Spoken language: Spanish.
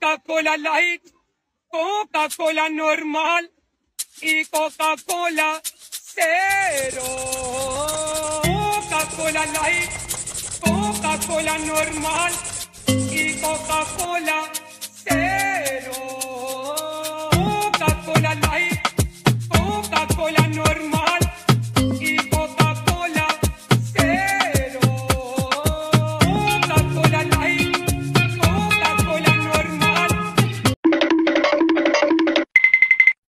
Coca-Cola Light, Coca-Cola normal y Coca-Cola cero. Coca-Cola Light, Coca-Cola normal y Coca-Cola cero. Coca-Cola Light, Coca-Cola normal.